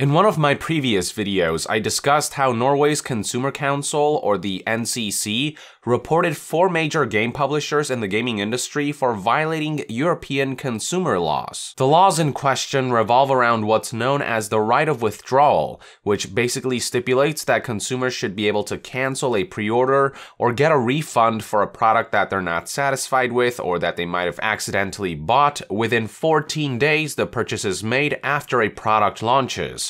In one of my previous videos, I discussed how Norway's Consumer Council, or the NCC, reported four major game publishers in the gaming industry for violating European consumer laws. The laws in question revolve around what's known as the right of withdrawal, which basically stipulates that consumers should be able to cancel a pre-order or get a refund for a product that they're not satisfied with or that they might have accidentally bought within 14 days the purchase is made after a product launches.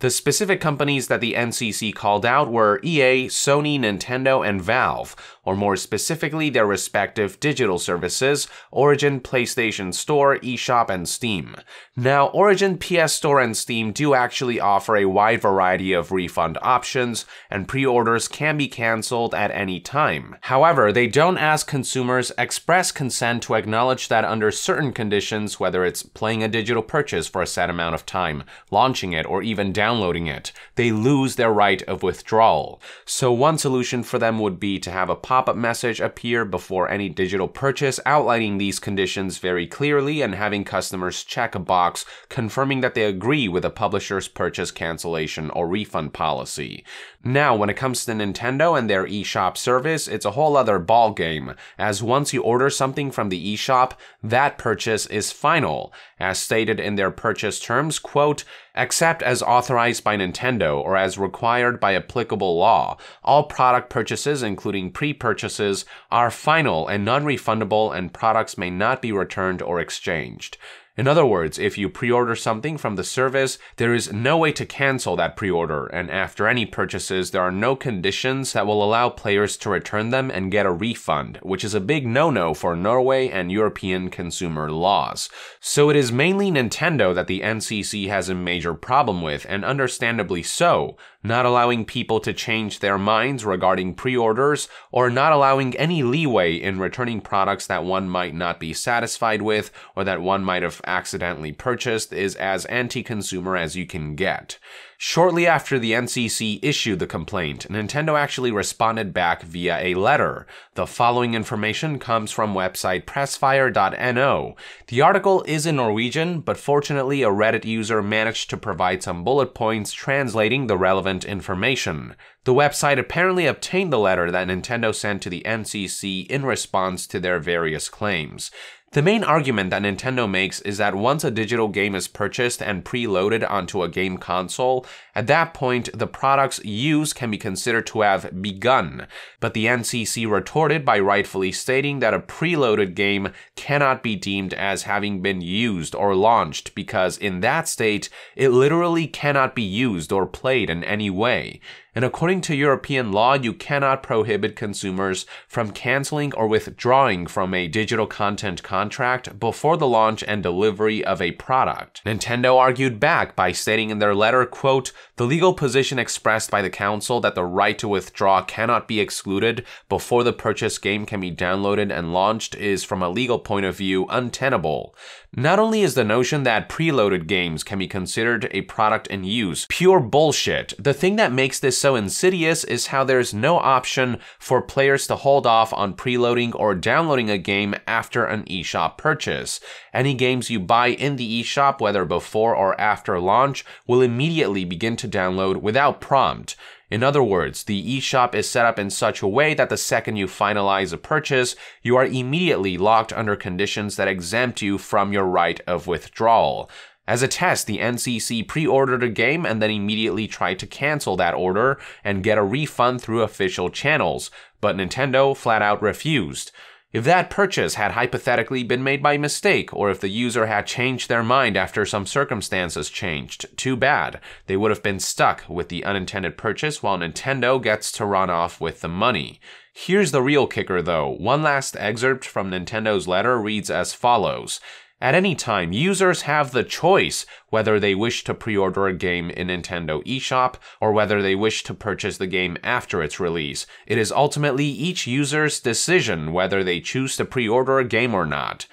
The specific companies that the NCC called out were EA, Sony, Nintendo, and Valve, or more specifically their respective digital services, Origin, PlayStation Store, eShop, and Steam. Now, Origin, PS Store, and Steam do actually offer a wide variety of refund options, and pre-orders can be cancelled at any time. However, they don't ask consumers express consent to acknowledge that under certain conditions, whether it's playing a digital purchase for a set amount of time, launching it, or even downloading downloading it, they lose their right of withdrawal. So one solution for them would be to have a pop-up message appear before any digital purchase outlining these conditions very clearly and having customers check a box confirming that they agree with a publisher's purchase cancellation or refund policy. Now, when it comes to Nintendo and their eShop service, it's a whole other ballgame, as once you order something from the eShop, that purchase is final. As stated in their purchase terms, quote, except as authorized by Nintendo or as required by applicable law, all product purchases, including pre-purchases, are final and non-refundable and products may not be returned or exchanged. In other words, if you pre-order something from the service, there is no way to cancel that pre-order, and after any purchases, there are no conditions that will allow players to return them and get a refund, which is a big no-no for Norway and European consumer laws. So it is mainly Nintendo that the NCC has a major problem with, and understandably so, not allowing people to change their minds regarding pre-orders, or not allowing any leeway in returning products that one might not be satisfied with or that one might have accidentally purchased is as anti-consumer as you can get. Shortly after the NCC issued the complaint, Nintendo actually responded back via a letter. The following information comes from website pressfire.no. The article is in Norwegian, but fortunately a Reddit user managed to provide some bullet points translating the relevant information. The website apparently obtained the letter that Nintendo sent to the NCC in response to their various claims. The main argument that Nintendo makes is that once a digital game is purchased and preloaded onto a game console, at that point the product's use can be considered to have begun. But the NCC retorted by rightfully stating that a preloaded game cannot be deemed as having been used or launched because in that state it literally cannot be used or played in any way and according to European law, you cannot prohibit consumers from canceling or withdrawing from a digital content contract before the launch and delivery of a product. Nintendo argued back by stating in their letter, quote, the legal position expressed by the council that the right to withdraw cannot be excluded before the purchased game can be downloaded and launched is, from a legal point of view, untenable. Not only is the notion that preloaded games can be considered a product in use pure bullshit, the thing that makes this so insidious is how there's no option for players to hold off on preloading or downloading a game after an eShop purchase. Any games you buy in the eShop, whether before or after launch, will immediately begin to download without prompt. In other words, the eShop is set up in such a way that the second you finalize a purchase, you are immediately locked under conditions that exempt you from your right of withdrawal. As a test, the NCC pre ordered a game and then immediately tried to cancel that order and get a refund through official channels, but Nintendo flat out refused. If that purchase had hypothetically been made by mistake, or if the user had changed their mind after some circumstances changed, too bad. They would have been stuck with the unintended purchase while Nintendo gets to run off with the money. Here's the real kicker though. One last excerpt from Nintendo's letter reads as follows. At any time, users have the choice whether they wish to pre-order a game in Nintendo eShop or whether they wish to purchase the game after its release. It is ultimately each user's decision whether they choose to pre-order a game or not.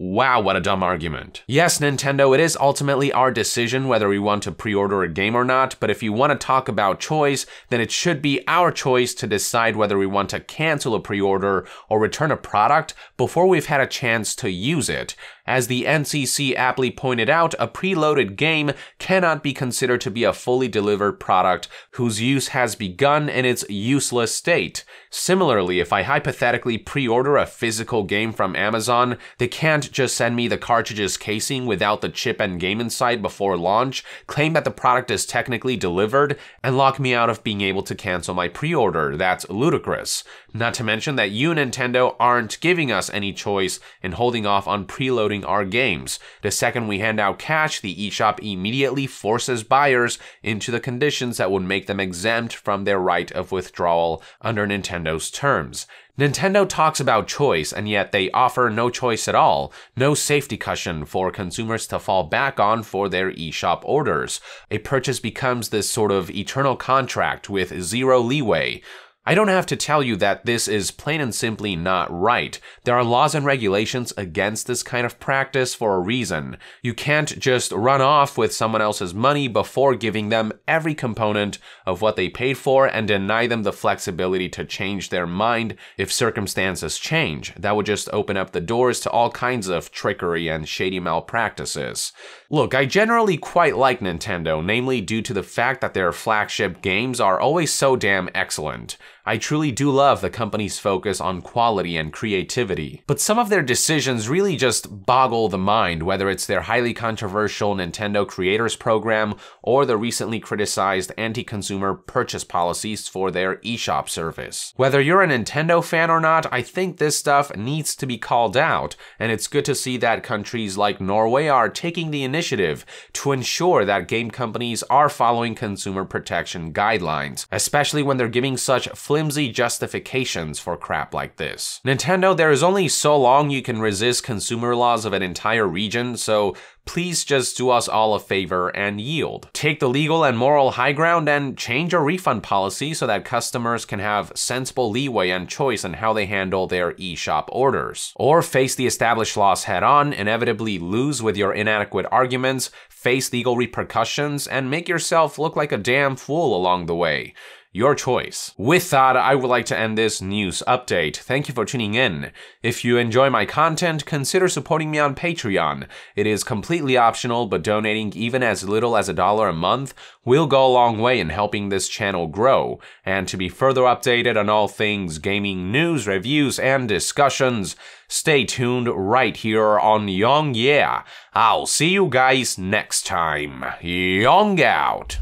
Wow, what a dumb argument. Yes, Nintendo, it is ultimately our decision whether we want to pre order a game or not, but if you want to talk about choice, then it should be our choice to decide whether we want to cancel a pre order or return a product before we've had a chance to use it. As the NCC aptly pointed out, a preloaded game cannot be considered to be a fully delivered product whose use has begun in its useless state. Similarly, if I hypothetically pre order a physical game from Amazon, they can't just send me the cartridge's casing without the chip and game inside before launch, claim that the product is technically delivered, and lock me out of being able to cancel my pre order. That's ludicrous. Not to mention that you, Nintendo, aren't giving us any choice in holding off on preloading our games. The second we hand out cash, the eShop immediately forces buyers into the conditions that would make them exempt from their right of withdrawal under Nintendo's terms. Nintendo talks about choice, and yet they offer no choice at all, no safety cushion for consumers to fall back on for their eShop orders. A purchase becomes this sort of eternal contract with zero leeway. I don't have to tell you that this is plain and simply not right. There are laws and regulations against this kind of practice for a reason. You can't just run off with someone else's money before giving them every component of what they paid for and deny them the flexibility to change their mind if circumstances change. That would just open up the doors to all kinds of trickery and shady malpractices. Look, I generally quite like Nintendo, namely due to the fact that their flagship games are always so damn excellent. I truly do love the company's focus on quality and creativity. But some of their decisions really just boggle the mind, whether it's their highly controversial Nintendo Creators Program or the recently criticized anti-consumer purchase policies for their eShop service. Whether you're a Nintendo fan or not, I think this stuff needs to be called out, and it's good to see that countries like Norway are taking the initiative to ensure that game companies are following consumer protection guidelines, especially when they're giving such flimsy justifications for crap like this. Nintendo, there is only so long you can resist consumer laws of an entire region, so please just do us all a favor and yield. Take the legal and moral high ground and change your refund policy so that customers can have sensible leeway and choice in how they handle their eShop orders. Or face the established laws head on, inevitably lose with your inadequate arguments, face legal repercussions, and make yourself look like a damn fool along the way. Your choice. With that, I would like to end this news update. Thank you for tuning in. If you enjoy my content, consider supporting me on Patreon. It is completely optional, but donating even as little as a dollar a month will go a long way in helping this channel grow. And to be further updated on all things gaming news, reviews, and discussions, stay tuned right here on YongYea. I'll see you guys next time. Yong out.